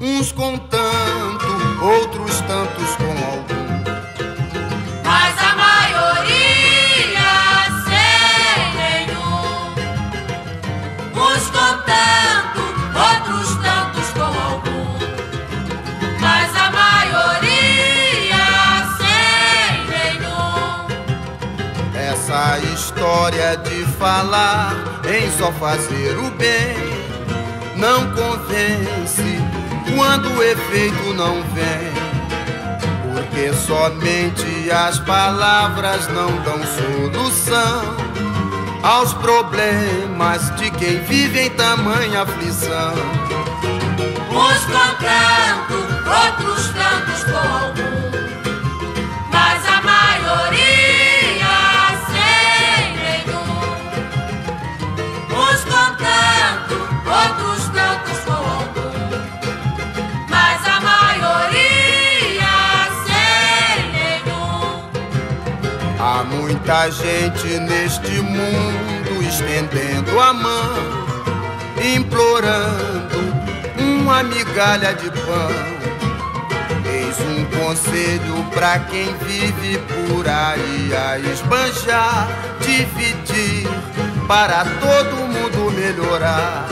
uns com tanto, outros tantos com algum. Mas a maioria sem nenhum, uns com tanto, outros tantos com algum. Mas a maioria sem nenhum. Essa história de falar em só fazer o bem não convence quando o efeito não vem. Porque somente as palavras não dão solução aos problemas de quem vive em tamanha aflição. Uns com tanto, outros tantos muita gente neste mundo estendendo a mão, implorando uma migalha de pão. Eis um conselho pra quem vive por aí a esbanjar, dividir para todo mundo melhorar.